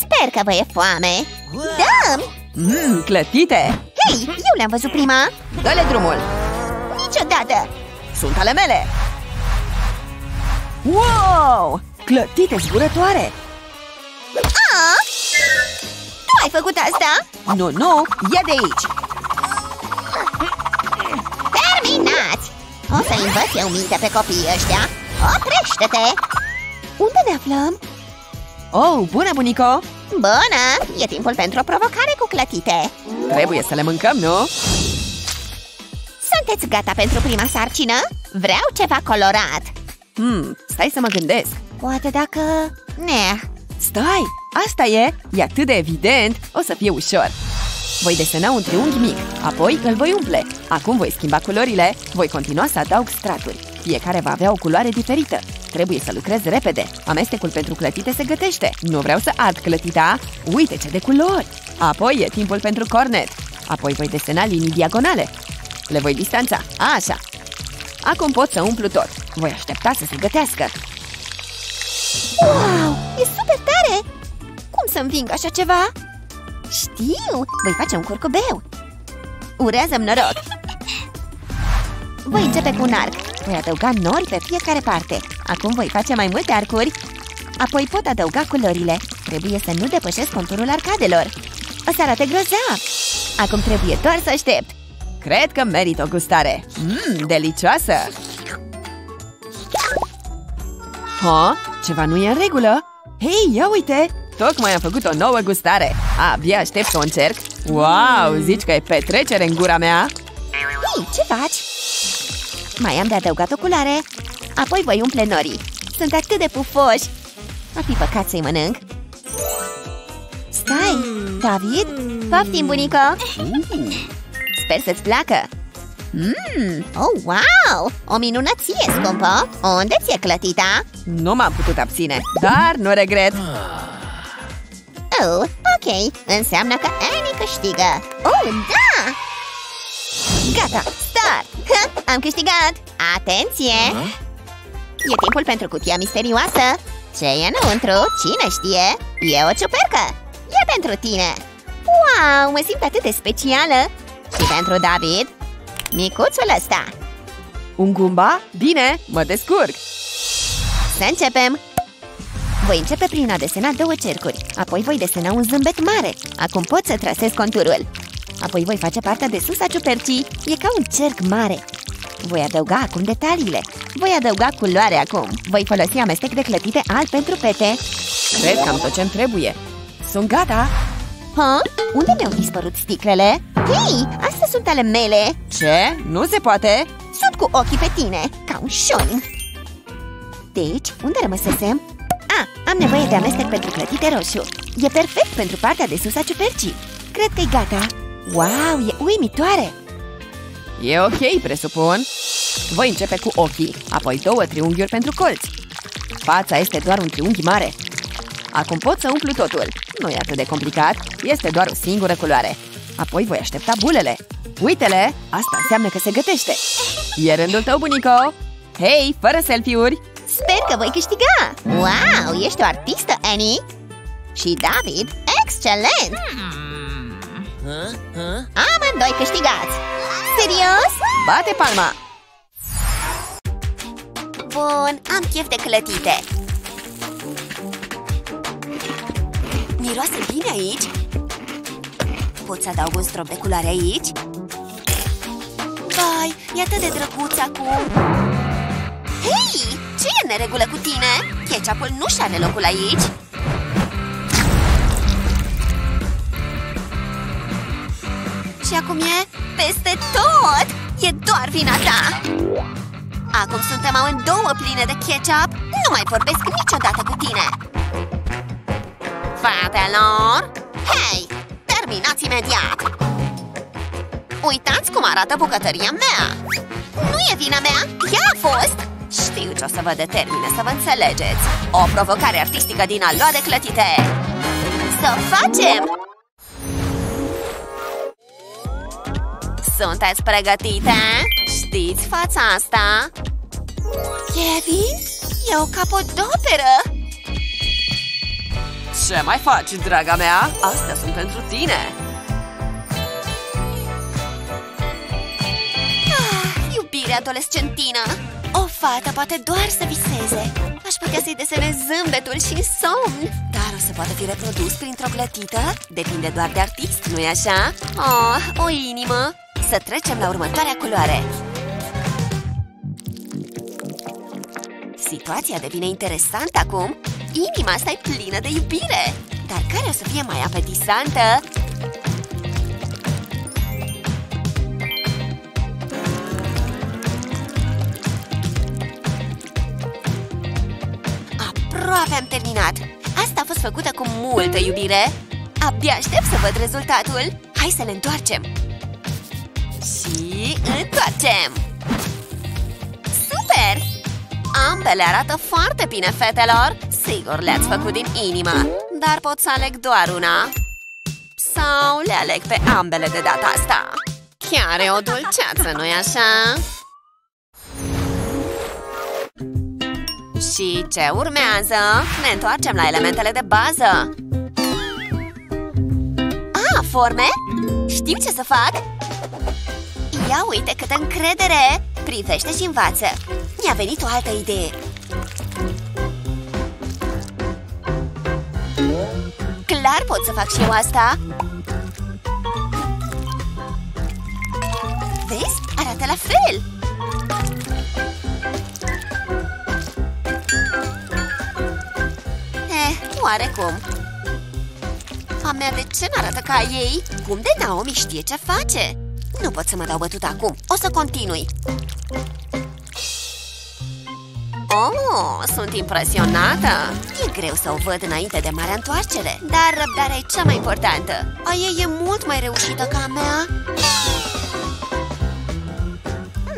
Sper că vă e foame Dăm! Mmm, clătite! Hei, eu le-am văzut prima Dă-le drumul! Niciodată! Sunt ale mele! Wow! Clătite zburătoare! A? Tu ai făcut asta? Nu, nu, ia de aici! Terminați! O să învăț eu minte pe copiii ăștia Oprește-te! Unde ne aflăm? Oh, bună, bunico! Bună! E timpul pentru o provocare cu clătite Trebuie să le mâncăm, nu? Sunteți gata pentru prima sarcină? Vreau ceva colorat Hmm, stai să mă gândesc Poate dacă... Ne, Stai, asta e! E atât de evident, o să fie ușor Voi desena un triunghi mic, apoi îl voi umple Acum voi schimba culorile, voi continua să adaug straturi Fiecare va avea o culoare diferită. Trebuie să lucrez repede. Amestecul pentru clătite se gătește. Nu vreau să ard clătita. Uite ce de culori! Apoi e timpul pentru cornet. Apoi voi desena linii diagonale. Le voi distanța, așa. Acum pot să umplu tot. Voi aștepta să se gătească. Wow, e super tare! Cum să înving așa ceva? Știu, voi face un curcubeu. Urează-mi noroc! Voi începe cu un arc. Voi adăuga nori pe fiecare parte. Acum voi face mai multe arcuri. Apoi pot adăuga culorile. Trebuie să nu depășesc conturul arcadelor. O să arate grozav. Acum trebuie doar să aștept. Cred că merită o gustare. Mmm, delicioasă. Ha? Ceva nu e în regulă? Hei, ia uite! Tocmai am făcut o nouă gustare. Abia aștept să o încerc. Wow, zici că e petrecere în gura mea? Hei, ce faci? Mai am de adăugat o culoare Apoi voi umple norii. Sunt atât de pufoși. Ar fi păcat să-i mănânc. Stai, David? Poftim, bunico. Sper să-ți placă. Mmm, oh, wow! O minunăție, scumpă! Unde ți-e clătita? Nu m-am putut abține, dar nu regret. Oh, ok, înseamnă că Annie câștigă. Oh, da! Gata, start! Ha, am câștigat! Atenție! E timpul pentru cutia misterioasă Ce e înăuntru? Cine știe? E o ciupercă! E pentru tine! Wow, mă simt atât de specială! Și pentru David? Micuțul ăsta! Un gumba? Bine, mă descurc Să începem! Voi începe prin a desena două cercuri, apoi voi desena un zâmbet mare. Acum pot să trasez conturul. Apoi voi face partea de sus a ciupercii. E ca un cerc mare. Voi adăuga acum detaliile. Voi adăuga culoare acum. Voi folosi amestec de clătite alb pentru pete. Cred că am tot ce-mi trebuie Sunt gata Ha? Unde mi-au dispărut sticlele? Hei, astea sunt ale mele! Ce? Nu se poate? Sunt cu ochii pe tine, ca un șoin! Deci, unde rămăsesem? A, am nevoie de amestec pentru clătite roșu E perfect pentru partea de sus a ciupercii Cred că e gata Wow, e uimitoare! E ok, presupun. Voi începe cu ochii, apoi două triunghiuri pentru colți Fața este doar un triunghi mare. Acum pot să umplu totul. Nu e atât de complicat, este doar o singură culoare. Apoi voi aștepta bulele. Uite-le, asta înseamnă că se gătește. E rândul tău, bunico. Hei, fără selfie-uri. Sper că voi câștiga! Wow, ești o artistă, Annie! Și David, excelent! Amândoi câștigați! Serios? Bate palma! Bun, am chef de clătite Miroase bine aici Pot să adaug un strop de culoare aici? Vai, e atât de drăguț acum Hei, ce e în neregulă cu tine? Ketchupul nu și are locul aici Și acum e peste tot! E doar vina ta! Acum suntem amândouă pline de ketchup. Nu mai vorbesc niciodată cu tine. Fetelor Hei, terminați imediat! Uitați cum arată bucătăria mea! Nu e vina mea, ea a fost! Știu ce o să vă determine să vă înțelegeți. O provocare artistică din a lua de clătite! Să facem! Sunteți pregătite? Știți fața asta? Kevin? E o capodoperă! Ce mai faci, draga mea? Astea sunt pentru tine! Ah, iubire adolescentină! O fată poate doar să viseze Aș putea să-i desenez zâmbetul și somn Dar o să poată fi reprodus printr-o clătită? Depinde doar de artist, nu-i așa? Oh, o inimă! Să trecem la următoarea culoare. Situația devine interesantă acum. Inima asta e plină de iubire. Dar care o să fie mai apetisantă? Aproape am terminat. Asta a fost făcută cu multă iubire. Abia aștept să văd rezultatul. Hai să le întoarcem Și întoarcem Super! Ambele arată foarte bine, fetelor Sigur le-ați făcut din inimă Dar pot să aleg doar una Sau le aleg pe ambele de data asta Chiar e o dulceață, nu-i așa? Și ce urmează? Ne întoarcem la elementele de bază Ah, forme? Știu ce să fac! Ia uite câtă încredere! Privește și învață! Mi-a venit o altă idee Clar pot să fac și eu asta Vezi? Arată la fel Eh, oarecum A mea de ce n-arată ca ei? Cum de Naomi știe ce face? Nu pot să mă dau bătut acum, o să continui. Oh, sunt impresionată! E greu să o văd înainte de marea întoarcere Dar răbdarea e cea mai importantă. A ei e mult mai reușită ca a mea.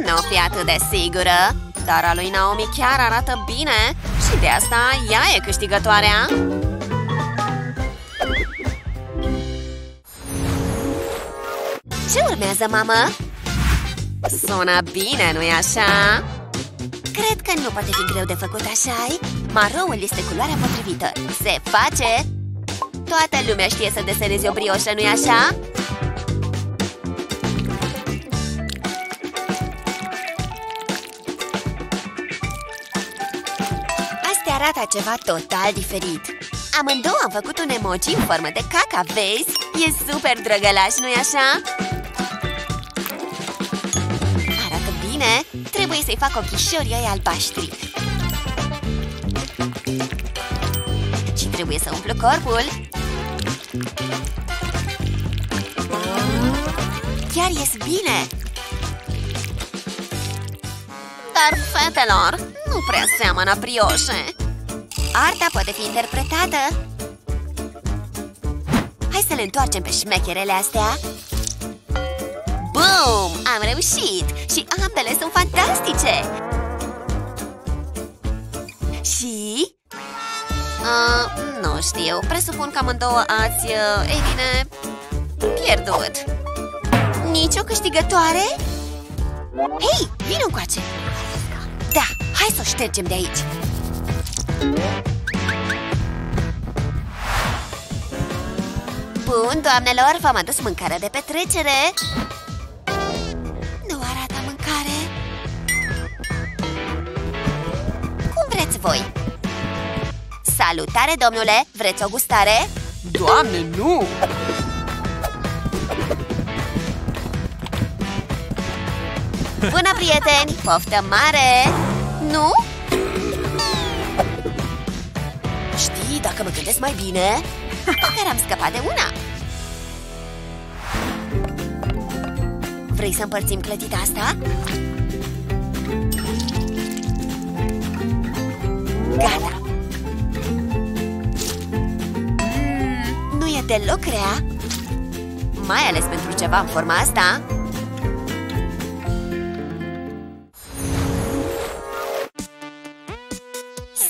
Nu fi atât de sigură. Dar a lui Naomi chiar arată bine. Și de asta ea e câștigătoarea urmează, mamă? Sună bine, nu-i așa? Cred că nu poate fi greu de făcut așa -i? Maroul este culoarea potrivită Se face! Toată lumea știe să desenezi o brioșă, nu-i așa? Astea arată ceva total diferit Amândouă am făcut un emoji în formă de caca, vezi? E super drăgălaș, nu-i așa? Trebuie să-i fac ochișorii ăia albaștri. Și trebuie să umplu corpul. Chiar ies bine! Dar, fetelor, nu prea seamănă brioșe. Arta poate fi interpretată. Hai să le întoarcem pe șmecherele astea Boom! Am reușit! Și ambele sunt fantastice! Și... Uh, nu știu, presupun că amândouă ați, uh, ei bine, pierdut Nici o câștigătoare? Hei, vină încoace! Da, hai să o ștergem de aici Bun, doamnelor, v-am adus mâncarea de petrecere voi? Salutare, domnule! Vreți o gustare? Doamne, nu! Bună, prieteni! Poftă mare! Nu? Știi, dacă mă gândesc mai bine Măcar am scăpat de una Vrei să împărțim clătita asta? Deloc rea Mai ales pentru ceva în forma asta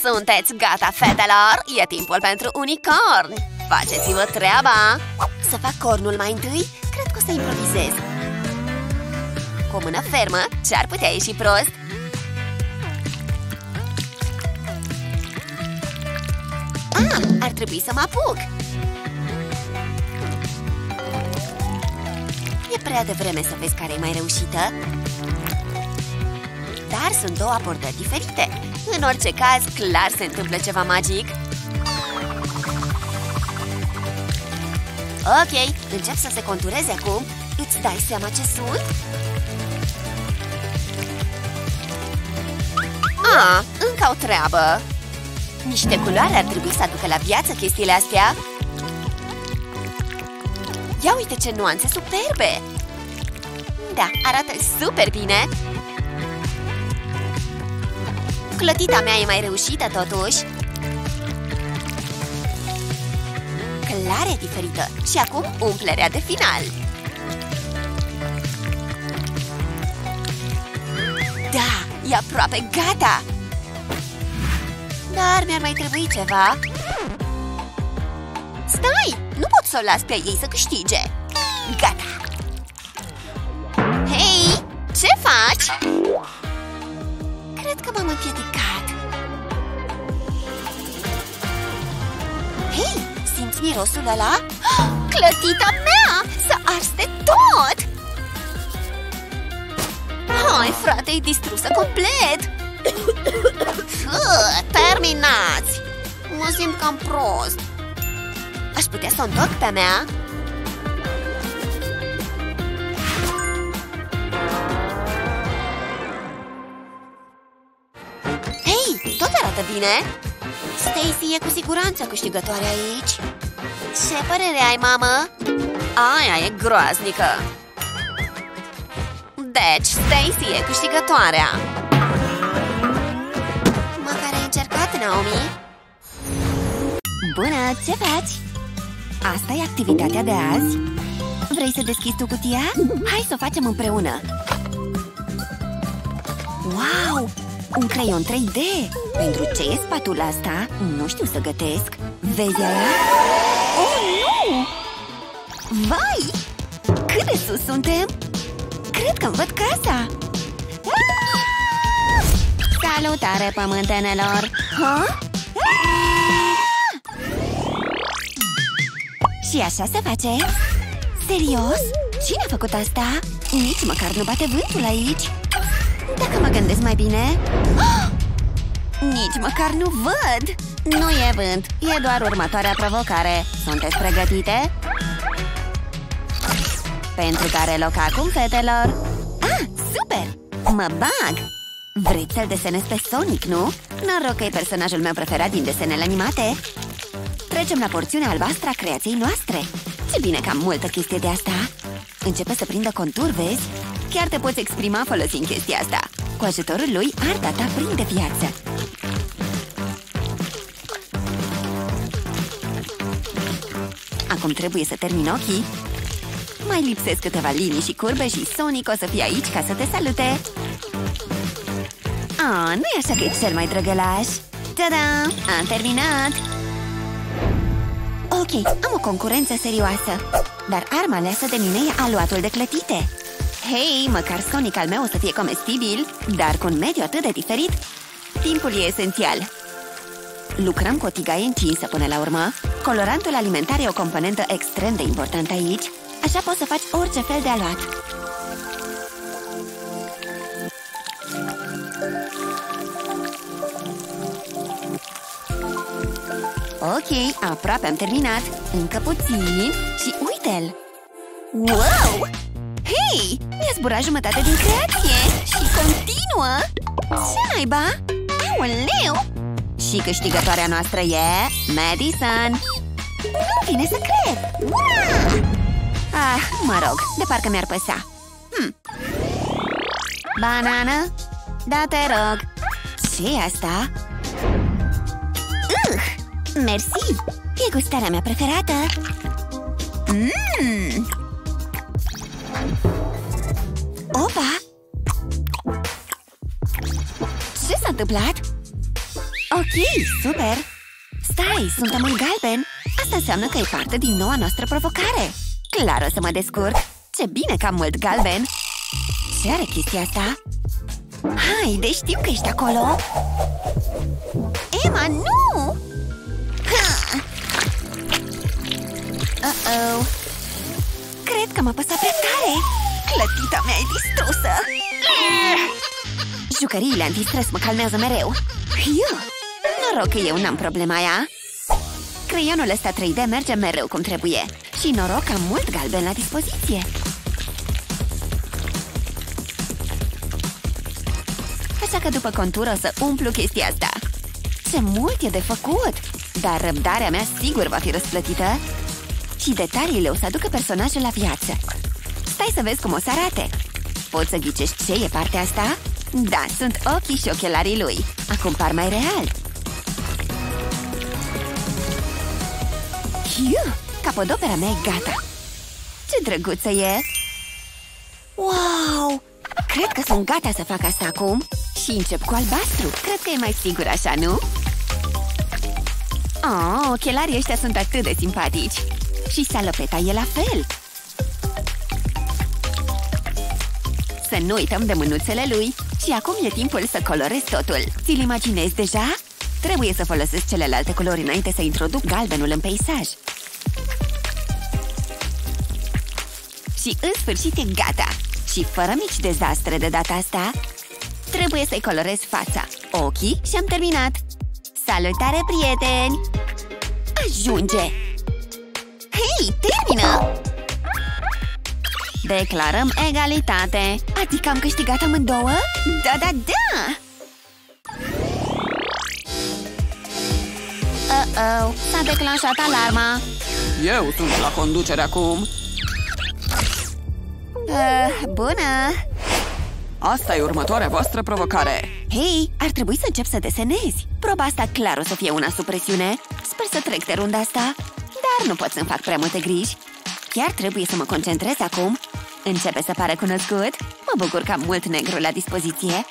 Sunteți gata, fetelor? E timpul pentru unicorn! Faceți-vă treaba! Să fac cornul mai întâi? Cred că o să improvizez Cu o mână fermă, ce-ar putea ieși prost? Da, ar trebui să mă apuc E prea devreme să vezi care e mai reușită. Dar sunt două abordări diferite. În orice caz, clar se întâmplă ceva magic. Ok, încep să se contureze acum. Îți dai seama ce sunt? Ah, încă o treabă. Niște culoare ar trebui să aducă la viață chestiile astea Ia uite ce nuanțe superbe! Da, arată super bine! Clătita mea e mai reușită totuși Clare diferită Și acum umplerea de final Da, e aproape gata! Dar mi-ar mai trebui ceva Stai! Nu pot să o las pe ei să câștige Gata! Hei! Ce faci? Cred că m-am împiedicat Hei! Simți mirosul ăla? Clătita mea! S-a ars de tot! Hai, frate, e distrusă complet! terminați! Mă simt cam prost Aș putea să o întorc pe mea? Hei, tot arată bine! Stacy e cu siguranță câștigătoare aici Ce părere ai, mamă? Aia e groaznică Deci, Stacy e câștigătoarea Măcar ai încercat, Naomi? Bună, ce faci? Asta e activitatea de azi? Vrei să deschizi tu cutia? Hai să o facem împreună! Wow! Un creion 3D! Pentru ce e spatula asta? Nu știu să gătesc Vezi aia? Oh, nu! Vai! Cât de sus suntem? Cred că-mi văd casa! Salutare, pământenelor! Ha? Și așa se face? Serios? Cine a făcut asta? Nici măcar nu bate vântul aici Dacă mă gândesc mai bine oh! Nici măcar nu văd Nu e vânt, e doar următoarea provocare Sunteți pregătite? Pentru care loc acum, fetelor? Ah, super! Mă bag! Vreți să-l desenez pe Sonic, nu? Noroc că e personajul meu preferat din desenele animate Trecem la porțiunea albastră a creației noastre. Ce bine că am multă chestie de asta. Începe să prindă contur, vezi? Chiar te poți exprima folosind chestia asta. Cu ajutorul lui, arta ta prinde viață. Acum trebuie să termin ochii. Mai lipsesc câteva linii și curbe și Sonic o să fie aici ca să te salute. Ah, nu e așa că e cel mai drăgălaș. Ta-da! Am terminat! Ok, am o concurență serioasă. Dar arma aleasă de mine e aluatul de clătite. Hei, măcar Sonic al meu o să fie comestibil Dar cu un mediu atât de diferit Timpul e esențial. Lucrăm cu o tigaie încinsă până la urmă. Colorantul alimentar e o componentă extrem de importantă aici. Așa poți să faci orice fel de aluat Ok, aproape am terminat Încă puțin și uite-l Wow! Hei! Mi-a zburat jumătate din creație Și continuă Ce naiba? Aoleu! Și câștigătoarea noastră e Madison Nu vine să cred wow! Ah, mă rog, de parcă mi-ar păsa hm. Banană? Da, te rog ce e asta? Uh, mersi! E gustarea mea preferată Mmm! Opa! Ce s-a întâmplat? Ok, super! Stai, suntem în galben! Asta înseamnă că e parte din noua noastră provocare! Clar o să mă descurc! Ce bine că am mult galben! Ce are chestia asta? Hai, deci știu că ești acolo! Emma, nu! Uh-oh! Cred că m-a păsat prea tare! Clătita mea e distrusă! Jucăriile antistres mă calmează mereu! Hiu! Noroc că eu n-am problema aia! Creionul ăsta 3D merge mereu cum trebuie Și noroc că am mult galben la dispoziție Așa că după contură o să umplu chestia asta Ce mult e de făcut! Dar răbdarea mea sigur va fi răsplătită Și detaliile o să aducă personajul la viață Stai să vezi cum o să arate Poți să ghicești ce e partea asta? Da, sunt ochii și ochelarii lui Acum par mai real Hiu, capodopera mea e gata Ce drăguță e! Wow! Cred că sunt gata să fac asta acum Și încep cu albastru Cred că e mai sigur așa, nu? Oh, ochelarii ăștia sunt atât de simpatici Și salopeta e la fel Să nu uităm de mânuțele lui Și acum e timpul să colorez totul Ți-l imaginezi deja? Trebuie să folosesc celelalte culori înainte să introduc galbenul în peisaj Și în sfârșit e gata! Și fără mici dezastre de data asta, trebuie să-i colorez fața, ochii și am terminat! Salutare, prieteni! Ajunge! Hei, termină! Declarăm egalitate! Adică am câștigat amândouă? Da, da, da! Uh-oh, s-a declanșat alarma! Eu sunt la conducere acum! Uh, bună! Asta e următoarea voastră provocare! Hei, ar trebui să încep să desenezi! Proba asta clar o să fie una sub presiune. Sper să trec de runda asta, dar nu pot să-mi fac prea multe griji. Chiar trebuie să mă concentrez acum. Începe să pare cunoscut. Mă bucur că am mult negru la dispoziție.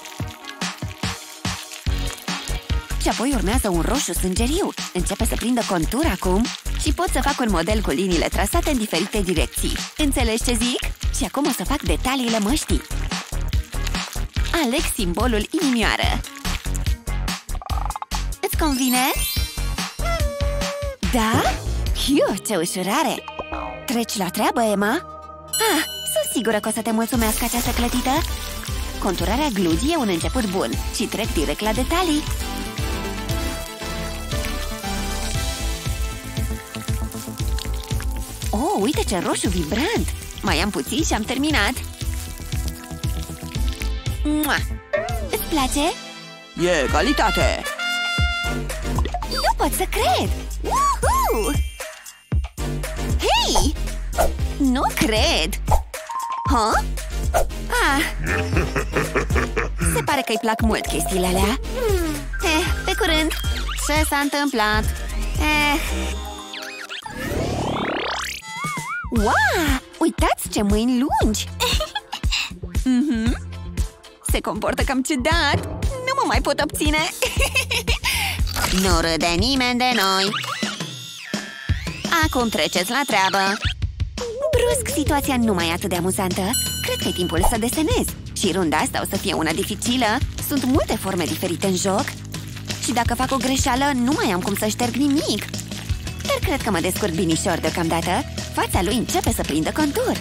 Și apoi urmează un roșu sângeriu. Începe să prindă contur acum și pot să fac un model cu liniile trasate în diferite direcții. Înțelegi ce zic? Și acum o să fac detaliile măștii. Aleg simbolul inimioară. Îți convine? Da? Hiu, ce ușurare! Treci la treabă, Emma? Ah, sunt sigură că o să te mulțumească această clătită. Conturarea glugii e un început bun și trec direct la detalii. Oh, uite ce roșu vibrant! Mai am puțin și am terminat! Mua! Îți place? E calitate! Nu pot să cred! Woohoo! Hei! Nu cred! Ha? Ah! Se pare că-i plac mult chestiile alea Eh, pe curând! Ce s-a întâmplat? Eh... Wow! Uitați ce mâini lungi! mm-hmm. Se comportă cam ciudat! Nu mă mai pot obține! nu râde nimeni de noi! Acum treceți la treabă! Brusc, situația nu mai e atât de amuzantă. Cred că e timpul să desenez. Și runda asta o să fie una dificilă. Sunt multe forme diferite în joc. Și dacă fac o greșeală, nu mai am cum să șterg nimic. Dar cred că mă descurc binișor deocamdată. Fața lui începe să prindă contur.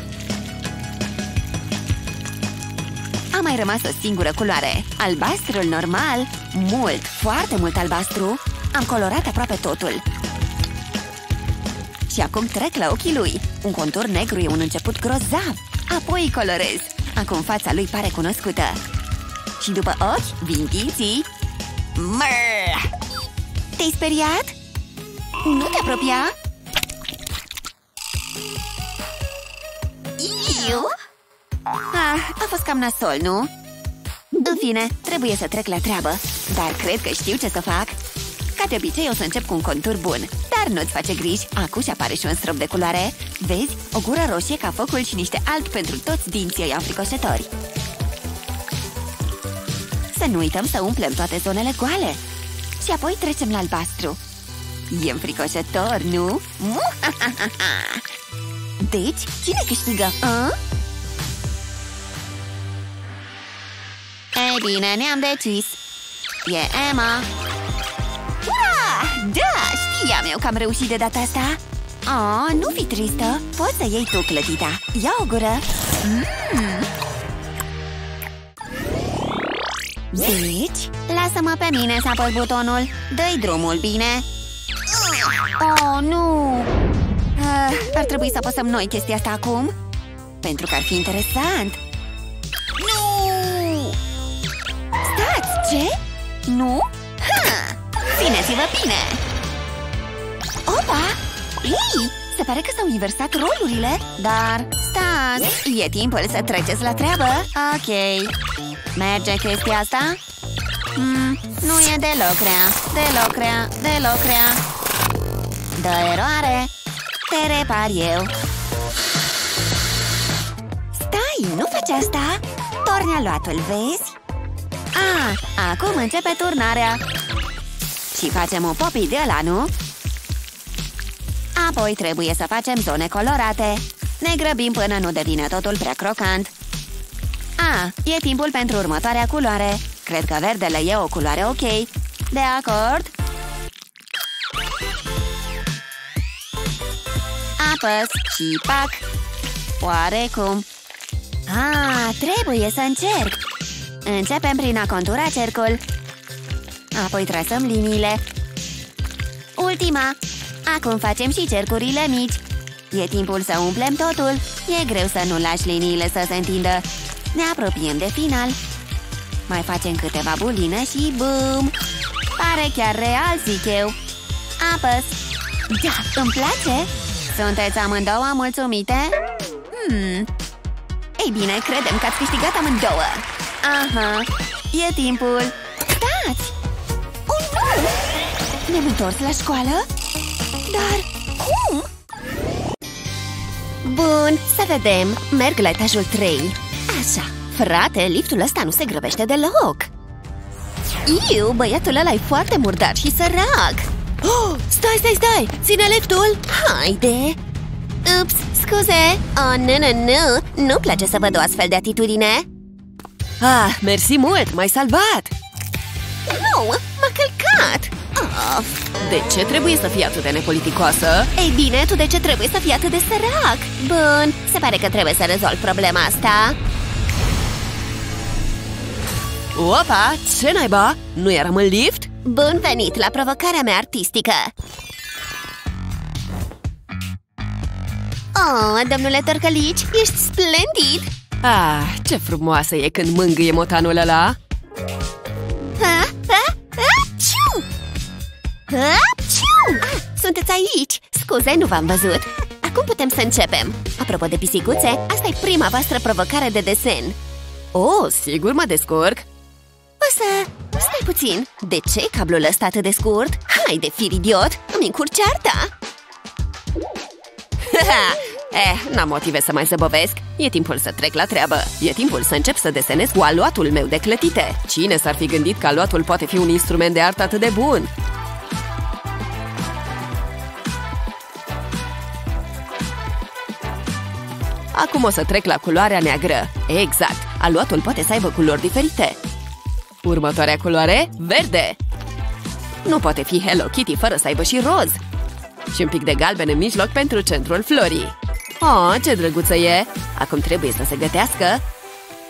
A mai rămas o singură culoare. Albastrul normal. Mult, foarte mult albastru. Am colorat aproape totul. Și acum trec la ochii lui. Un contur negru e un început grozav. Apoi îi colorez. Acum fața lui pare cunoscută. Și după ochi vin dinții. Mrr! Te-ai speriat? Nu te apropia? Iu! Ah, a fost cam nasol, nu? În fine, trebuie să trec la treabă Dar cred că știu ce să fac Ca de obicei o să încep cu un contur bun Dar nu-ți face griji, acum și apare și un strop de culoare Vezi? O gură roșie ca focul și niște albi pentru toți dinții ei înfricoșători Să nu uităm să umplem toate zonele goale Și apoi trecem la albastru E înfricoșător, nu? Deci, cine câștigă? A? Ei bine, ne-am decis E Emma Ura! Da, știam eu că am reușit de data asta Oh, nu fi tristă! Poți să iei tu, clătita! Ia o gură! Mm. Deci, lasă-mă pe mine să apăs butonul Dă-i drumul, bine? Oh, nu! Uh, ar trebui să apăsăm noi chestia asta acum Pentru că ar fi interesant Nu! Stați, ce? Nu? Ha! Țineți-vă bine! Opa! Ei, se pare că s-au inversat rolurile Dar, stați, e timpul să treceți la treabă Ok Merge chestia asta? Mm, nu e deloc rea, deloc rea, deloc rea Dă eroare Te repar eu Stai, nu faci asta Torni aluatul, vezi? Ah, acum începe turnarea Și facem un popi de ăla, nu? Apoi trebuie să facem zone colorate. Ne grăbim până nu devine totul prea crocant. A, e timpul pentru următoarea culoare. Cred că verdele e o culoare ok. De acord? Apăs și pac. Oarecum. Ah, trebuie să încerc. Începem prin a contura cercul Apoi trasăm liniile. Ultima. Acum facem și cercurile mici. E timpul să umplem totul. E greu să nu lași liniile să se întindă. Ne apropiem de final. Mai facem câteva buline și bum. Pare chiar real, zic eu. Apăs. Da, îmi place. Sunteți amândouă mulțumite? Hmm. Ei bine, credem că ați câștigat amândouă. Aha, e timpul. Stați! Oh, nu! Ne-am întors la școală? Dar cum? Bun, să vedem. Merg la etajul 3 Așa, frate, liftul ăsta nu se grăbește deloc. Iu, băiatul ăla e foarte murdar și sărac. Oh, Stai, stai, stai, ține liftul. Haide. Ups, scuze. Oh, nu, nu, nu. Nu-mi place să văd o astfel de atitudine. Ah, mersi mult, m-ai salvat! Nu, m-a călcat Oh. De ce trebuie să fii atât de nepoliticoasă? Ei bine, tu de ce trebuie să fii atât de sărac? Bun, se pare că trebuie să rezolv problema asta Opa, ce naiba? Nu eram în lift? Bun venit la provocarea mea artistică Oh, domnule Torcălici, ești splendid! Ah, ce frumoasă e când mângâie motanul ăla! Ha? Ciu! Ah, sunteți aici! Scuze, nu v-am văzut! Acum putem să începem! Apropo de pisicuțe, asta e prima voastră provocare de desen Oh, sigur mă descurc! O să... Stai puțin! De ce cablul ăsta atât de scurt? Hai de fir idiot! Îmi încurci arta! eh, n-am motive să mai zăbovesc E timpul să trec la treabă E timpul să încep să desenez cu aluatul meu de clătite Cine s-ar fi gândit că aluatul poate fi un instrument de artă atât de bun? Acum o să trec la culoarea neagră Exact, aluatul poate să aibă culori diferite Următoarea culoare, verde Nu poate fi Hello Kitty fără să aibă și roz Și un pic de galben în mijloc pentru centrul florii Oh, ce drăguță e! Acum trebuie să se gătească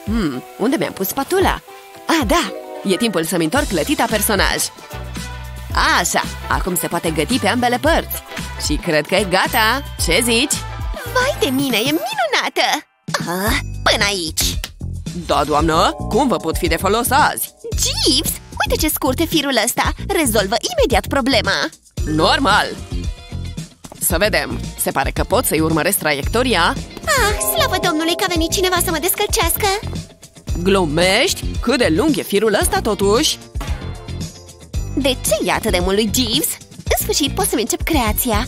Hmm, unde mi-am pus spatula? Ah, da! E timpul să-mi întorc clătita personaj Așa, acum se poate găti pe ambele părți Și cred că e gata! Ce zici? Vai de mine, e minunată! Ah, până aici! Da, doamnă, cum vă pot fi de folos azi? Jeeves, uite ce scurt e firul ăsta! Rezolvă imediat problema! Normal! Să vedem, se pare că pot să-i urmăresc traiectoria Ah, slavă Domnului că a venit cineva să mă descălcească! Glumești? Cât de lung e firul ăsta totuși? De ce e atât de mult lui Jeeves? În sfârșit pot să-mi încep creația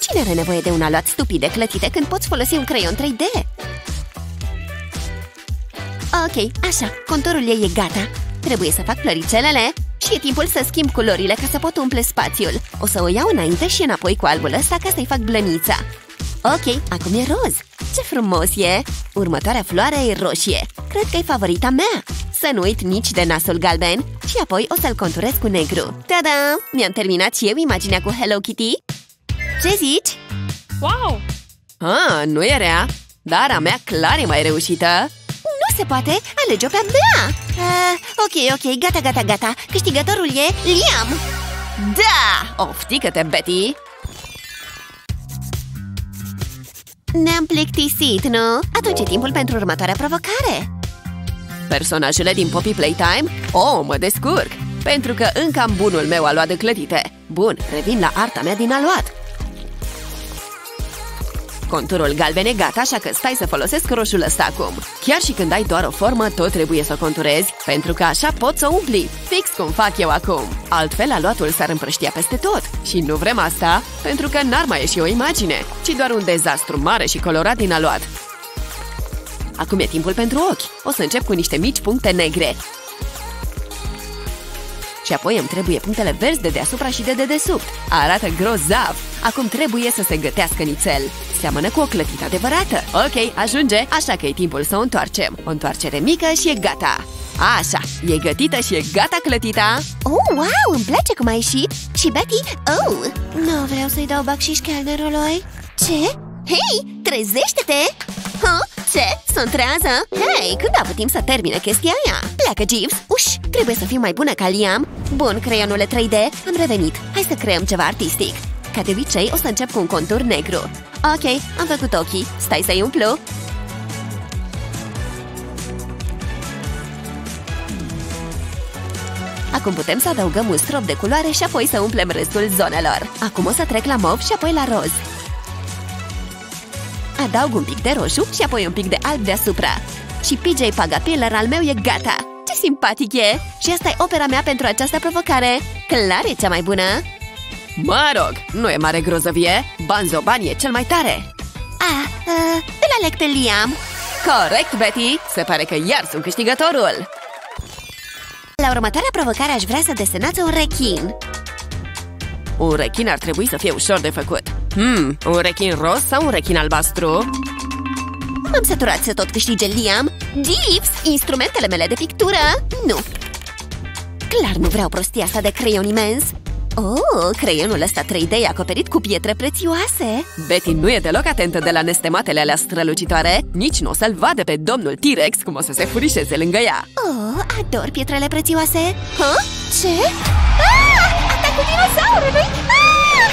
Cine are nevoie de un aluat stupid de clătite când poți folosi un creion 3D? Ok, așa, conturul ei e gata. Trebuie să fac floricelele. Și e timpul să schimb culorile ca să pot umple spațiul. O să o iau înainte și înapoi cu albul ăsta ca să-i fac blănița. Ok, acum e roz. Ce frumos e! Următoarea floare e roșie. Cred că e favorita mea. Să nu uit nici de nasul galben. Și apoi o să-l conturez cu negru. Tada! Mi-am terminat și eu imaginea cu Hello Kitty Ce zici? Wow! Ah, nu e rea, dar a mea clar e mai reușită Nu se poate, alege-o pe-a mea uh, Ok, ok, gata, gata, gata Câștigătorul e Liam Da! Oftică-te, Betty! Ne-am plictisit, nu? Atunci e timpul pentru următoarea provocare Personajele din Poppy Playtime? Oh, mă descurc! Pentru că încă am bunul meu a luat de clătite Bun, revin la arta mea din aluat Conturul galben e gata, așa că stai să folosesc roșul ăsta acum Chiar și când ai doar o formă, tot trebuie să o conturezi Pentru că așa poți să o umpli Fix cum fac eu acum Altfel, aluatul s-ar împrăștia peste tot Și nu vrem asta, pentru că n-ar mai ieși o imagine Ci doar un dezastru mare și colorat din aluat Acum e timpul pentru ochi O să încep cu niște mici puncte negre și apoi îmi trebuie punctele verzi de deasupra și de dedesubt. Arată grozav! Acum trebuie să se gătească nițel. Seamănă cu o clătită adevărată. Ok, ajunge, așa că e timpul să o întoarcem. O întoarcere mică și e gata. Așa, e gătită și e gata clătita Oh, wow, îmi place cum a ieșit Și Betty, oh Nu vreau să-i dau bacșiș chelnerului Ce? Hei, trezește-te! Ha? Ce? Sunt trează? Hei, când a avut timp să termine chestia aia? Pleacă, Jeeves! Uș, trebuie să fiu mai bună ca Liam Bun, creionule 3D, am revenit Hai să creăm ceva artistic Ca de obicei, o să încep cu un contur negru. Ok, am făcut ochii, stai să-i umplu. Acum putem să adăugăm un strop de culoare și apoi să umplem restul zonelor. Acum o să trec la mov și apoi la roz. Adaug un pic de roșu și apoi un pic de alb deasupra. Și PJ Pagapiller al meu e gata. Ce simpatic e! Și asta e opera mea pentru această provocare. Clar e cea mai bună Mă rog, nu e mare grozăvie. Banzo Bani e cel mai tare. Ah, uh, îl aleg pe Liam Corect, Betty! Se pare că iar sunt câștigătorul. La următoarea provocare aș vrea să desenați un rechin. Un rechin ar trebui să fie ușor de făcut. Hmm, un rechin roz sau un rechin albastru? M-am săturat să tot câștige Liam? Jeeves, instrumentele mele de pictură? Nu. Clar nu vreau prostia asta de creion imens Oh, creionul ăsta 3D e acoperit cu pietre prețioase Betty nu e deloc atentă de la nestematele alea strălucitoare Nici nu o să-l vadă pe domnul T-Rex cum o să se furișeze lângă ea Oh, ador pietrele prețioase huh? Ce? Ah! Atacul dinozaurului! Ah!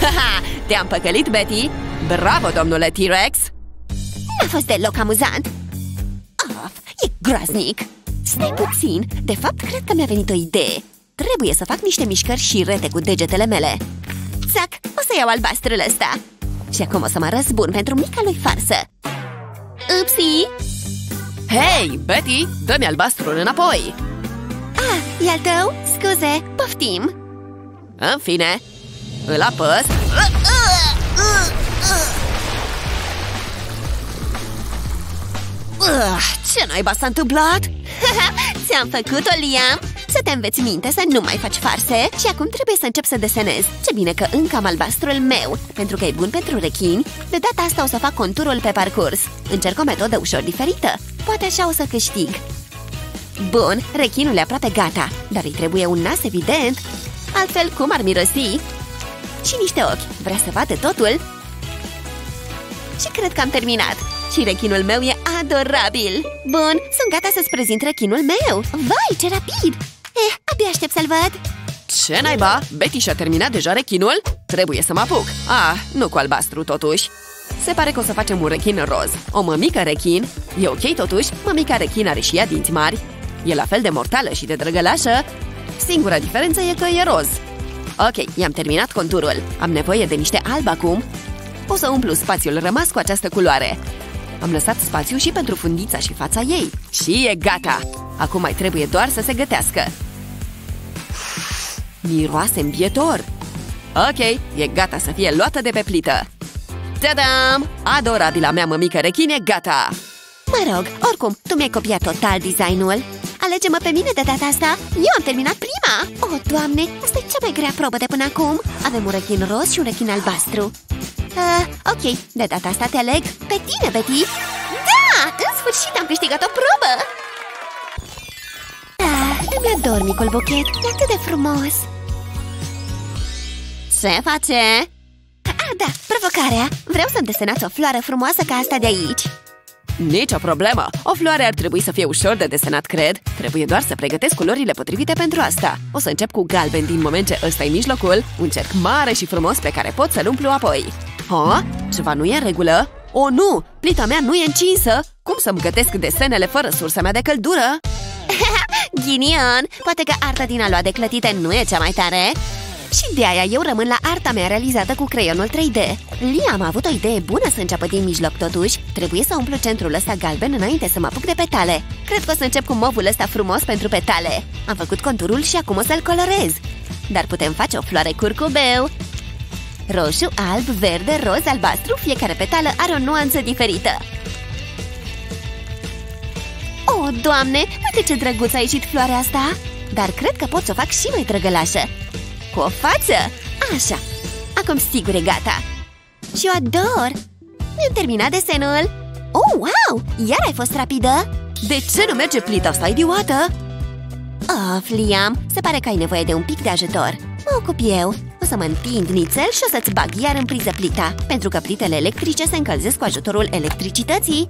Haha, te-am păcălit, Betty! Bravo, domnule T-Rex! N-a fost deloc amuzant Of, e groaznic Stai puțin, de fapt cred că mi-a venit o idee Trebuie să fac niște mișcări și rete cu degetele mele Zac, o să iau albastrul ăsta Și acum o să mă răzbun pentru mica lui farsă Upsi! Hei, Betty, dă-mi albastrul înapoi! Ah, e al tău? Scuze, poftim În fine, îl apăs Uh, ce naiba s-a întâmplat? Ți-am făcut-o, Liam! Să te înveți minte să nu mai faci farse. Și acum trebuie să încep să desenez Ce bine că încă am albastrul meu Pentru că e bun pentru rechini. De data asta o să fac conturul pe parcurs. Încerc o metodă ușor diferită. Poate așa o să câștig. Bun, rechinul e aproape gata Dar îi trebuie un nas evident. Altfel cum ar mirosi? Și niște ochi. Vrea să vadă totul? Și cred că am terminat. Și rechinul meu e adorabil. Bun, sunt gata să-ți prezint rechinul meu. Vai, ce rapid! Eh, abia aștept să-l văd. Ce naiba? Betty și-a terminat deja rechinul? Trebuie să mă apuc. Ah, nu cu albastru totuși. Se pare că o să facem un rechin roz. O mămică rechin. E ok totuși, mămica rechin are și ea dinți mari. E la fel de mortală și de drăgălașă. Singura diferență e că e roz. Ok, i-am terminat conturul. Am nevoie de niște alb acum. O să umplu spațiul rămas cu această culoare. Am lăsat spațiu și pentru fundița și fața ei. Și e gata! Acum mai trebuie doar să se gătească Miroase îmbietor Ok, e gata să fie luată de pe plită Tadam! Adorabila mea mămică rechin e gata! Mă rog, oricum, tu mi-ai copiat total designul Alege-mă pe mine de data asta Eu am terminat prima Oh, doamne, asta e cea mai grea probă de până acum Avem un rechin roz și un rechin albastru Uh, ok, de data asta te aleg pe tine, Betty Da! În sfârșit am câștigat o probă! Ah, îmi ador micul buchet, e atât de frumos Ce face? Ah, da, provocarea! Vreau să-mi desenați o floare frumoasă ca asta de aici Nici o problemă! O floare ar trebui să fie ușor de desenat, cred Trebuie doar să pregătesc culorile potrivite pentru asta O să încep cu galben din moment ce ăsta e mijlocul Un cerc mare și frumos pe care pot să-l umplu apoi Ha? Ceva nu e în regulă? O, nu! Plita mea nu e încinsă! Cum să-mi gătesc desenele fără sursa mea de căldură? Ghinion! Poate că arta din aluat de clătite nu e cea mai tare? Și de aia eu rămân la arta mea realizată cu creionul 3D Liam a avut o idee bună să înceapă din mijloc totuși. Trebuie să umplu centrul ăsta galben înainte să mă apuc de petale. Cred că o să încep cu movul ăsta frumos pentru petale. Am făcut conturul și acum o să-l colorez. Dar putem face o floare curcubeu. Roșu, alb, verde, roz, albastru Fiecare petală are o nuanță diferită O, oh, doamne, uite ce drăguț a ieșit floarea asta? Dar cred că pot să o fac și mai drăgălașă cu o față? Așa, acum sigur e gata. Și o ador. Mi-am terminat desenul. Oh, wow! Iar ai fost rapidă. De ce nu merge plita asta, idiotă? Of, Liam, se pare că ai nevoie de un pic de ajutor. Mă ocup eu O să mă întind nițel și o să-ți bag iar în priză plita Pentru că plitele electrice se încălzesc cu ajutorul electricității.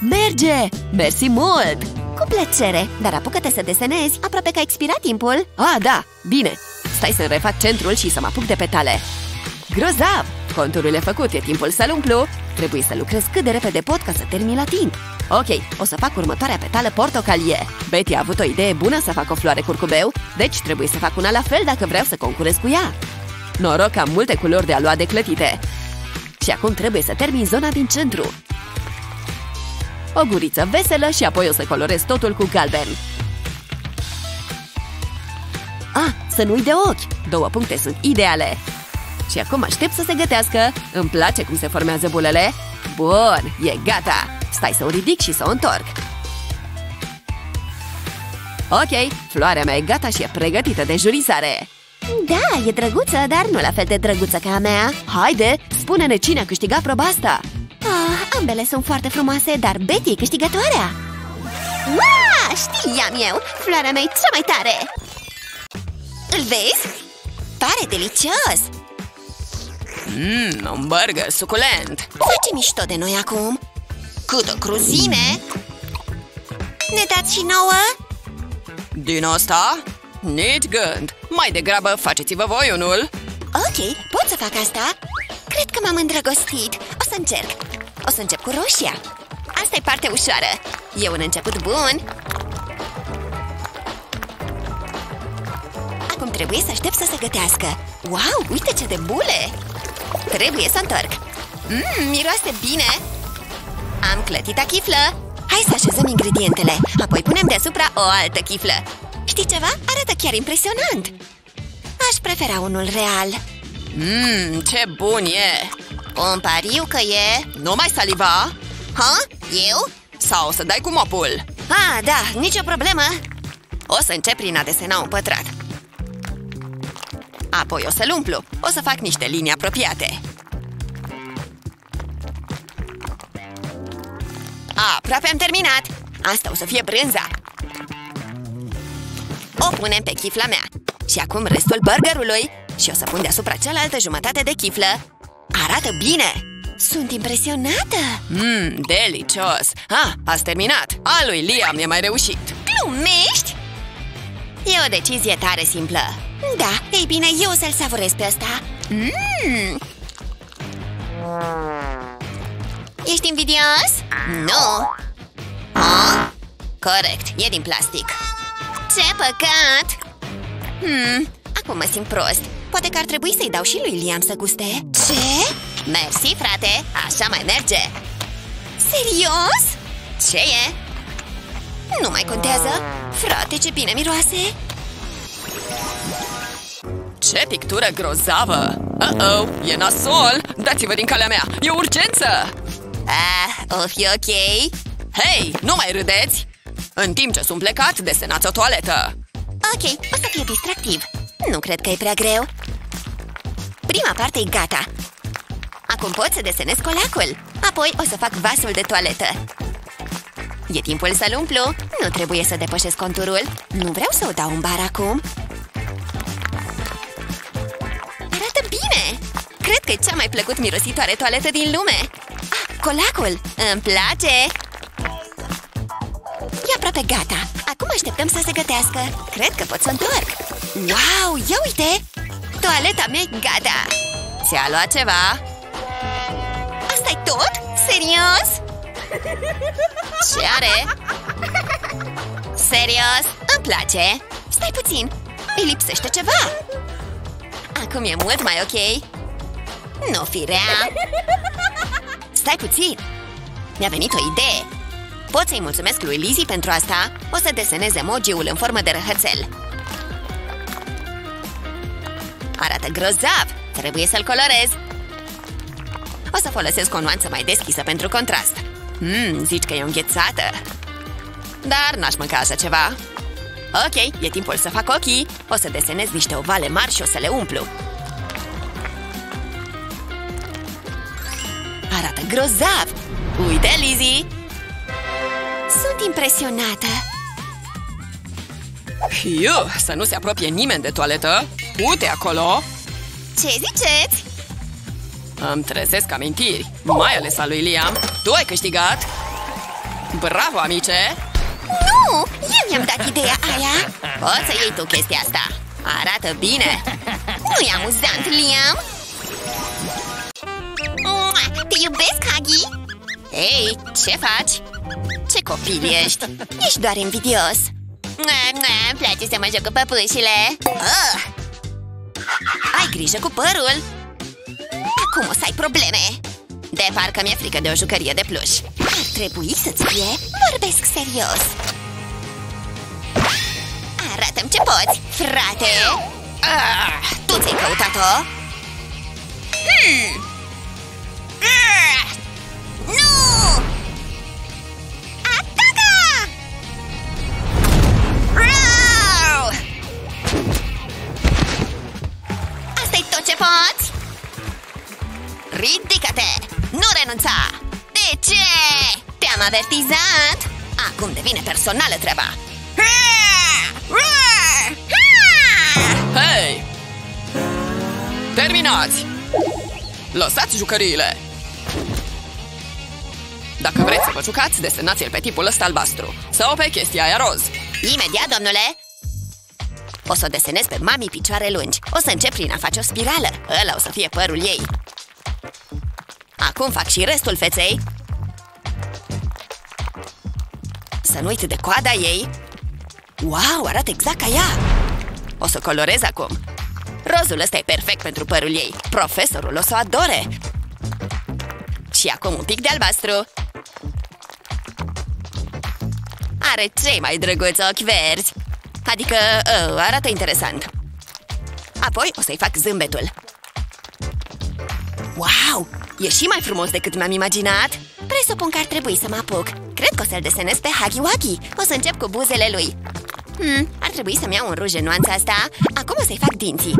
Merge! Mersi mult! Cu plăcere, dar apucă-te să desenezi Aproape că a expirat timpul. Ah, da, bine. Stai să refac centrul și să mă apuc de petale. Grozav! Conturul e făcut, e timpul să-l umplu. Trebuie să lucrez cât de repede pot ca să termin la timp. Ok, o să fac următoarea petală portocalie. Betty a avut o idee bună să fac o floare curcubeu Deci trebuie să fac una la fel dacă vreau să concurez cu ea Noroc că am multe culori de a lua de clătite. Și acum trebuie să termin zona din centru. O guriță veselă și apoi o să colorez totul cu galben. Ah, să nu-i de ochi! Două puncte sunt ideale! Și acum aștept să se gătească. Îmi place cum se formează bulele. Bun, e gata! Stai să o ridic și să o întorc. Ok, floarea mea e gata și e pregătită de jurizare Da, e drăguță, dar nu la fel de drăguță ca a mea Haide, spune-ne cine a câștigat proba asta ah, Ambele sunt foarte frumoase, dar Betty e câștigătoarea Ua, știam eu! Floarea mea e cea mai tare! Îl vezi? Pare delicios! Mmm, un burger suculent! Face mișto de noi acum! Câtă cruzime! Ne dați și nouă? Din asta? Nici gând! Mai degrabă faceți-vă voi unul! Ok, pot să fac asta? Cred că m-am îndrăgostit! O să încerc! O să încep cu roșia! Asta e partea ușoară! E un început bun! Acum trebuie să aștept să se gătească Wow, uite ce de bule! Trebuie să întorc Mmm, miroase bine! Am clătita chiflă Hai să așezăm ingredientele Apoi punem deasupra o altă chiflă Știi ceva? Arată chiar impresionant Aș prefera unul real Mmm, ce bun e! Un pariu că e... Nu mai saliva? Ha? Eu? Sau să dai cu mopul? Ah, da, nicio problemă O să încep prin a desena un pătrat Apoi o să-l umplu. O să fac niște linii apropiate. Aproape am terminat! Asta o să fie brânza! O punem pe chifla mea. Și acum restul burgerului. Și o să pun deasupra cealaltă jumătate de chiflă. Arată bine! Sunt impresionată! Mmm, delicios! Ah, ați terminat! A lui Liam e mai reușit! Glumești? E o decizie tare simplă Da, ei bine, eu o să-l savurez pe ăsta mm. Ești invidios? Nu oh? Corect, e din plastic Ce păcat! Hmm, acum mă simt prost Poate că ar trebui să-i dau și lui Liam să guste Ce? Mersi, frate, așa mai merge Serios? Ce e? Nu mai contează Frate, ce bine miroase Ce pictură grozavă! Uh-oh, e nasol! Dați-vă din calea mea! E urgență! Ah, o fi ok? Hei, nu mai râdeți! În timp ce sunt plecat, desenați o toaletă! Ok, o să fie distractiv. Nu cred că e prea greu. Prima parte e gata. Acum pot să desenez colacul. Apoi o să fac vasul de toaletă. E timpul să-l umplu. Nu trebuie să depășesc conturul. Nu vreau să o dau în bar acum. Arată bine! Cred că e cea mai plăcut mirositoare toaletă din lume. Ah, Colacul! Îmi place! E aproape gata Acum așteptăm să se gătească Cred că pot să întorc Wow! Ia uite! Toaleta mea e gata Ți-a luat ceva? asta e tot? Serios? Ce are? Serios? Îmi place Stai puțin, îi lipsește ceva Acum e mult mai ok Nu fi rea Stai puțin Mi-a venit o idee Pot să-i mulțumesc lui Lizzy pentru asta. O să desenez emoji-ul în formă de răhățel. Arată grozav! Trebuie să-l colorez. O să folosesc o nuanță mai deschisă pentru contrast. Mmm, zici că e înghețată. Dar n-aș mânca așa ceva. Ok, e timpul să fac ochii. O să desenez niște ovale mari și o să le umplu. Arată grozav! Uite, Lizzy! Sunt impresionată! Hiu, să nu se apropie nimeni de toaletă Uite acolo! Ce ziceți? Îmi trezesc amintiri, mai ales a lui Liam Tu ai câștigat! Bravo, amice! Nu! Eu i-am dat ideea aia! Poți să iei tu chestia asta! Arată bine! Nu e amuzant, Liam? Te iubesc, Hagi! Hei, ce faci? Ce copil ești? Ești doar invidios! Îmi place să mă joc cu păpușile! Uh! Ai grijă cu părul! Acum o să ai probleme! De parcă mi-e frică de o jucărie de pluș Ar trebui să-ți fie Vorbesc serios Arată-mi ce poți, frate ah, Tu ți-ai căutat-o? Hmm. Ah, nu! Poți? Ridică-te! Nu renunța! De ce? Te-am avertizat! Acum devine personală treaba! Hei! Terminați! Lăsați jucăriile! Dacă vreți să vă jucați, desenați-l pe tipul ăsta albastru Sau pe chestia aia roz Imediat, domnule! O să o desenez pe mami picioare lungi. O să încep prin a face o spirală. Ăla o să fie părul ei. Acum fac și restul feței. Să nu uit de coada ei. Wow, arată exact ca ea. O să colorez acum. Rozul ăsta e perfect pentru părul ei. Profesorul o să o adore. Și acum un pic de albastru. Are cei mai drăguți ochi verzi Adică, oh, arată interesant. Apoi o să-i fac zâmbetul. Wow! E și mai frumos decât mi-am imaginat. Presupun că ar trebui să mă apuc. Cred că o să-l desenez pe Huggy Wuggy. O să încep cu buzele lui. Hmm, Ar trebui să-mi iau un ruj în nuanța asta. Acum o să-i fac dinții.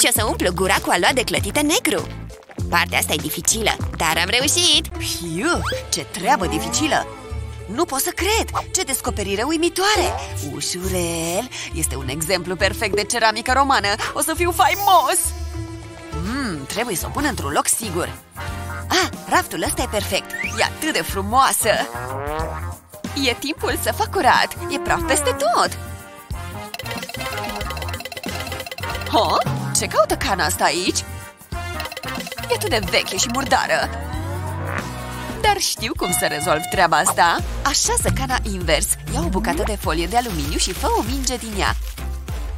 Și o să umplu gura cu aloade clătite negru. Partea asta e dificilă, dar am reușit. Piu, ce treabă dificilă! Nu pot să cred! Ce descoperire uimitoare! Ușurel! Este un exemplu perfect de ceramică romană! O să fiu faimos! Mmm, trebuie să o pun într-un loc sigur Ah, raftul ăsta e perfect! E atât de frumoasă! E timpul să fac curat! E praf peste tot! Ha? Ce caută cana asta aici? E atât de veche și murdară! Dar știu cum să rezolv treaba asta. Așează cana invers. Ia o bucată de folie de aluminiu și fă o minge din ea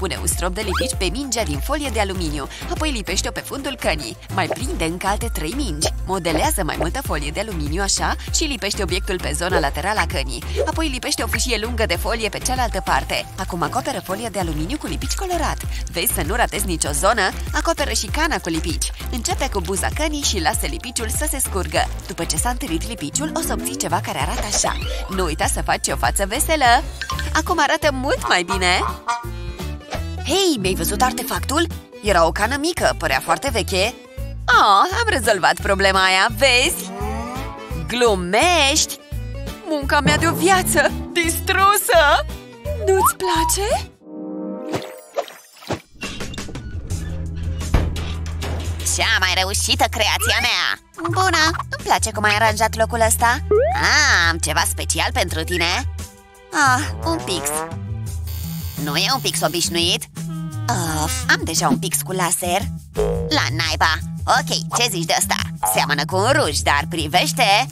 Pune un strop de lipici pe mingea din folie de aluminiu, apoi lipește-o pe fundul cănii. Mai prinde încă alte trei mingi. Modelează mai multă folie de aluminiu așa și lipește obiectul pe zona laterală a cănii. Apoi lipește o fâșie lungă de folie pe cealaltă parte. Acum acoperă folia de aluminiu cu lipici colorat. Vezi să nu ratezi nicio zonă? Acoperă și cana cu lipici. Începe cu buza cănii și lasă lipiciul să se scurgă. După ce s-a întâlnit lipiciul, o să obții ceva care arată așa. Nu uita să faci o față veselă! Acum arată mult mai bine! Hei, mi-ai văzut artefactul? Era o cană mică, părea foarte veche Oh, am rezolvat problema aia, vezi? Glumești? Munca mea de o viață, distrusă! Nu-ți place? Cea mai reușită creația mea Bună, îmi place cum ai aranjat locul ăsta Ah, am ceva special pentru tine Ah, un pix Nu e un pix obișnuit? Of, am deja un pix cu laser La naiba Ok, ce zici de asta? Seamănă cu un ruj, dar privește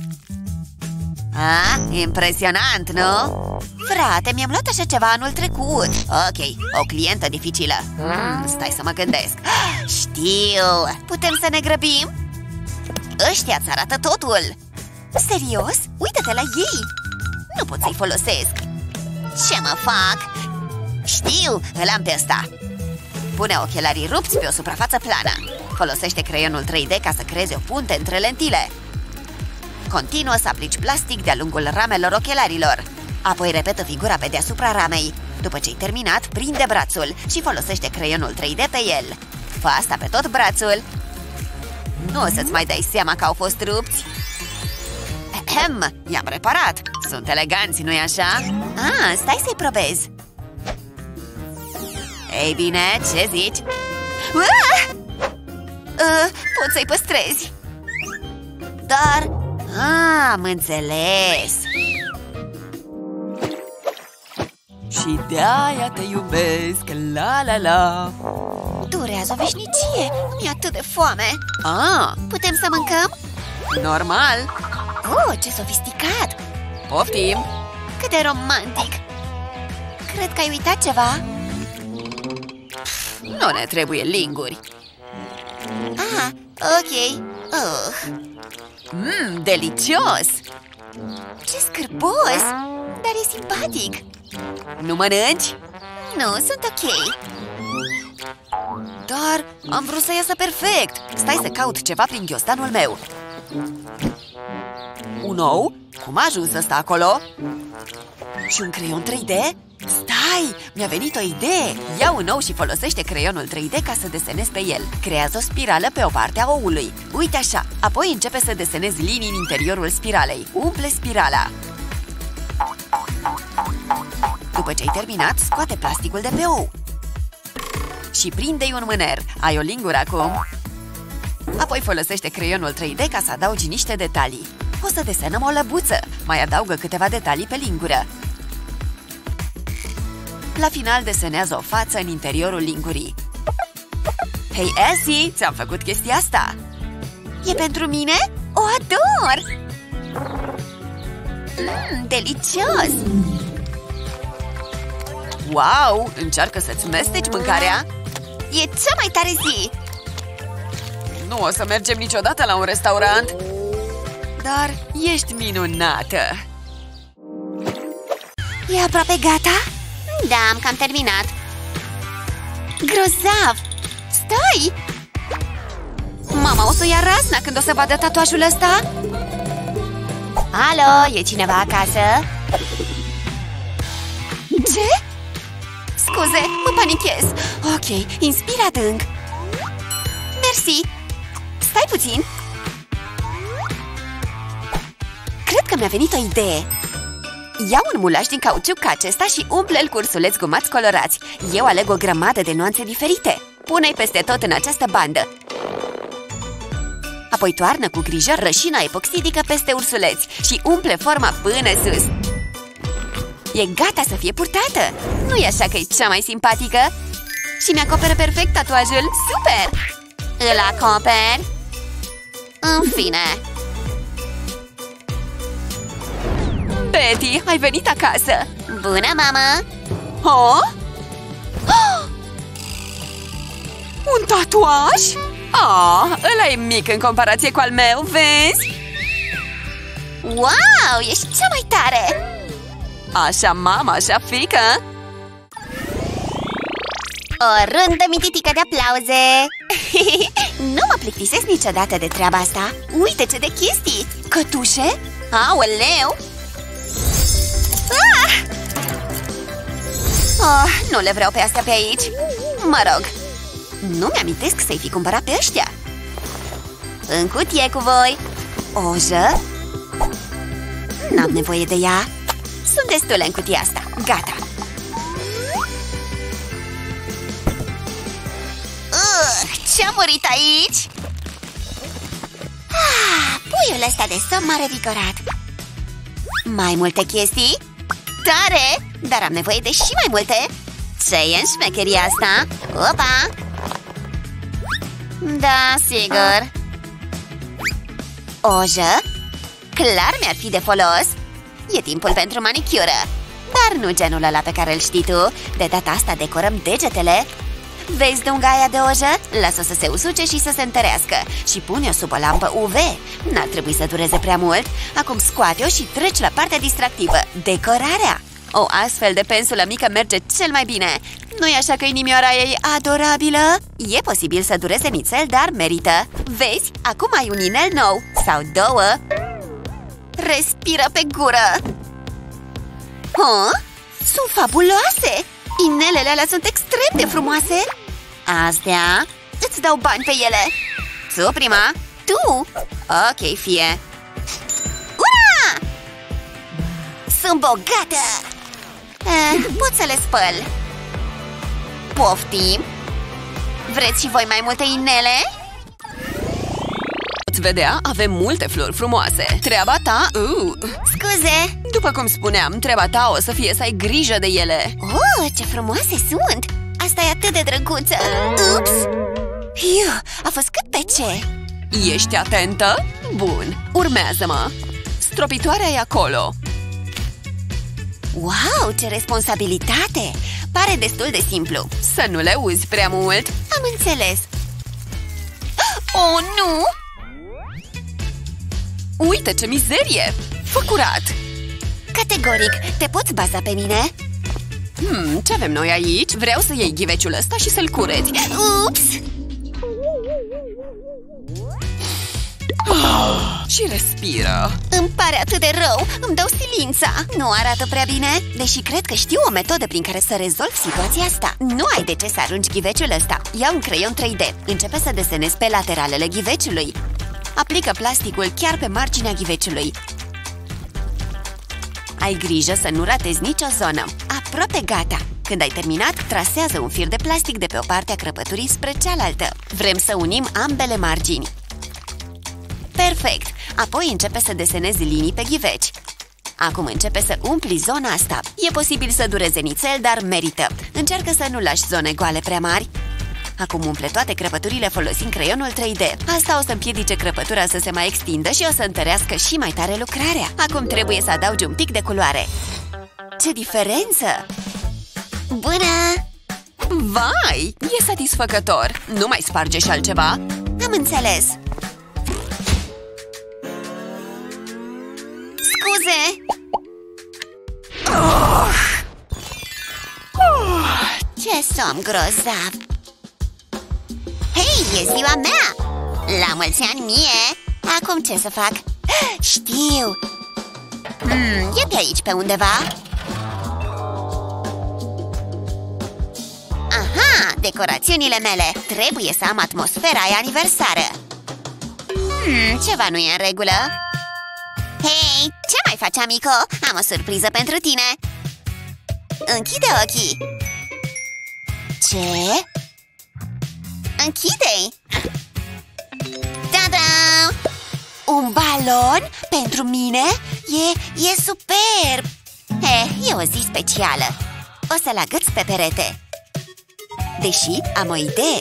Ah, impresionant, nu? Frate, mi-am luat așa ceva anul trecut Ok, o clientă dificilă hmm, Stai să mă gândesc Știu, putem să ne grăbim? Ăștia ți arată totul Serios? Uită-te la ei Nu pot să-i folosesc Ce mă fac? Știu, îl am pe ăsta. Pune ochelarii rupți pe o suprafață plană. Folosește creionul 3D ca să creezi o punte între lentile. Continuă să aplici plastic de-a lungul ramelor ochelarilor. Apoi repetă figura pe deasupra ramei. După ce ai terminat, prinde brațul și folosește creionul 3D pe el. Fă asta pe tot brațul. Nu o să-ți mai dai seama că au fost rupți. Ahem, i-am reparat. Sunt eleganți, nu-i așa? Ah, stai să-i probezi Ei bine, ce zici? Uh, pot să-i păstrezi. Dar... Ah, am înțeles. Și de-aia te iubesc, la la la. Durează o veșnicie, mi-e atât de foame. Ah, Putem să mâncăm? normal. Oh, ce sofisticat! Poftim. Cât de romantic! Cred că ai uitat ceva Nu ne trebuie linguri. Ah, ok. Uh, Mmm, delicios! Ce scârbos! Dar e simpatic. Nu mănânci? Nu, sunt ok. Dar am vrut să iasă perfect. Stai să caut ceva prin ghiozdanul meu Un ou? Cum a ajuns ăsta acolo? Și un creion 3D? Stai! Mi-a venit o idee! Ia un ou și folosește creionul 3D ca să desenezi pe el Creează o spirală pe o parte a oului Uite așa! Apoi începe să desenezi linii în interiorul spiralei Umple spirala După ce ai terminat, scoate plasticul de pe ou și prinde-i un mâner. Ai o lingură acum? Apoi folosește creionul 3D ca să adaugi niște detalii. O să desenăm o lăbuță. Mai adaugă câteva detalii pe lingură. La final desenează o față în interiorul lingurii. Hei, Elsie, ți-am făcut chestia asta! E pentru mine? O ador! Mmm, delicios! Wow! Încearcă să-ți mesteci mâncarea? E cea mai tare zi! Nu o să mergem niciodată la un restaurant Dar ești minunată! E aproape gata? Da, am cam terminat Grozav! Stai! Mama o să ia razna când o să vadă tatuajul ăsta Alo, e cineva acasă? Ce? Scuze, mă panichez Ok, inspira adânc Mersi Stai puțin Cred că mi-a venit o idee. Ia un mulaj din cauciuc ca acesta și umple-l cu ursuleți gumați colorați. Eu aleg o grămadă de nuanțe diferite. Pune-i peste tot în această bandă. Apoi toarnă cu grijă rășina epoxidică peste ursuleți Și umple forma până sus. E gata să fie purtată. Nu e așa că e cea mai simpatică? Și mi-acoperă perfect tatuajul. Super! Îl acoperi? În fine Betty, ai venit acasă! Bună, mamă! Oh? oh! Un tatuaj? Ah, ăla e mic în comparație cu al meu, vezi? Wow, ești cea mai tare! Așa mama, așa fică? O rândă mititică de aplauze! nu mă plictisesc niciodată de treaba asta Uite ce de chestii! Cătușe? Aoleu! Ah! Oh, nu le vreau pe astea pe aici Mă rog Nu mi-amintesc să-i fi cumpărat pe ăștia În cutie cu voi O jă? N-am nevoie de ea Sunt destule în cutia asta Gata Ce-a murit aici? felul ăsta de somn m-a revigorat Mai multe chestii? Tare! Dar am nevoie de și mai multe Ce e în șmecheria asta? Opa! Da, sigur Ojă? Clar mi-ar fi de folos E timpul pentru manicură Dar nu genul ăla pe care îl știi tu De data asta decorăm degetele Vezi dungaia de ojă? Lasă să se usuce și să se întărească. Și pune-o sub o lampă UV N-ar trebui să dureze prea mult. Acum scoate-o și treci la partea distractivă. Decorarea! O astfel de pensulă mică merge cel mai bine. Nu-i așa că inimioara ei adorabilă? E posibil să dureze nițel, dar merită. Vezi? Acum ai un inel nou. Sau două. Respiră pe gură. Huh? Sunt fabuloase! Inelele alea sunt extrem de frumoase Astea? Îți dau bani pe ele Tu prima? Tu? Ok, fie Ura! Sunt bogată! Eh, pot să le spăl Poftim? Vreți și voi mai multe inele? Poți vedea, avem multe flori frumoase Treaba ta... Uh. Scuze! După cum spuneam, treaba ta o să fie să ai grijă de ele Oh, ce frumoase sunt! Asta e atât de drăguță! Ups! Iu, a fost cât pe ce! Ești atentă? Bun, urmează-mă Stropitoarea e acolo Wow, ce responsabilitate! Pare destul de simplu Să nu le uzi prea mult Am înțeles Oh, nu! Uite ce mizerie! Fă curat! Categoric, te poți baza pe mine? Hmm, ce avem noi aici? Vreau să iei ghiveciul ăsta și să-l cureți Ups! Oh, și respiră. Îmi pare atât de rău, îmi dau silința. Nu arată prea bine, deși cred că știu o metodă prin care să rezolv situația asta. Nu ai de ce să arunci ghiveciul ăsta. Ia un creion 3D, începe să desenezi pe lateralele ghiveciului. Aplică plasticul chiar pe marginea ghiveciului. Ai grijă să nu ratezi nicio zonă Aproape gata. Când ai terminat, trasează un fir de plastic de pe o parte a crăpăturii spre cealaltă. Vrem să unim ambele margini. Perfect! Apoi începe să desenezi linii pe ghiveci. Acum începe să umpli zona asta. E posibil să dureze nițel, dar merită. Încearcă să nu lași zone goale prea mari. Acum umple toate crăpăturile folosind creionul 3D Asta o să împiedice crăpătura să se mai extindă și o să întărească și mai tare lucrarea. Acum trebuie să adaugi un pic de culoare Ce diferență! Bună! Vai! E satisfăcător! Nu mai sparge și altceva? Am înțeles! Scuze! Oh! Oh, ce somn grozav! Hei, e ziua mea! La mulți ani mie! Acum ce să fac? Știu! Hmm, e pe aici pe undeva? Aha, decorațiunile mele! Trebuie să am atmosfera e aniversară! Hmm, ceva nu e în regulă Hei, ce mai faci, amico? Am o surpriză pentru tine Închide ochii Ce? Închide-i! Ta-da! Un balon pentru mine? E, e superb! He, e o zi specială O să-l agăț pe perete Deși am o idee.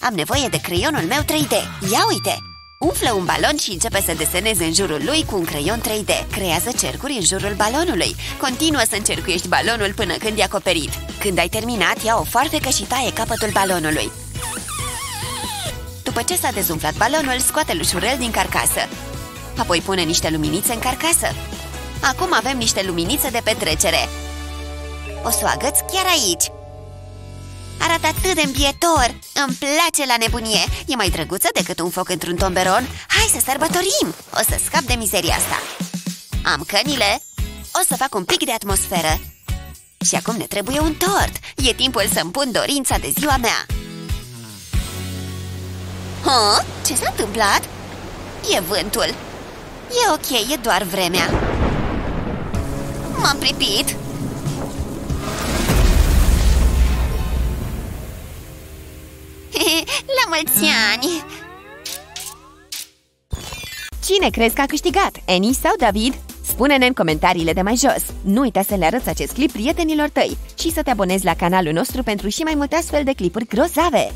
Am nevoie de creionul meu 3D Ia uite! Umflă un balon și începe să deseneze în jurul lui cu un creion 3D Creează cercuri în jurul balonului. Continuă să încercuiești balonul până când e acoperit. Când ai terminat, ia o foarfecă și taie capătul balonului. După ce s-a dezumflat balonul, scoate-l ușurel din carcasă. Apoi pune niște luminițe în carcasă. Acum avem niște luminițe de petrecere. O să o agăț chiar aici Arată atât de îmbietor Îmi place la nebunie. E mai drăguță decât un foc într-un tomberon. Hai să sărbătorim. O să scap de mizeria asta. Am cănile. O să fac un pic de atmosferă. Și acum ne trebuie un tort. E timpul să-mi pun dorința de ziua mea. Ha? Ce s-a întâmplat? E vântul. E ok, e doar vremea. M-am pripit La mulți ani! Cine crezi că a câștigat, Eni sau David? Spune-ne în comentariile de mai jos. Nu uita să le arăți acest clip prietenilor tăi și să te abonezi la canalul nostru pentru și mai multe astfel de clipuri grozave.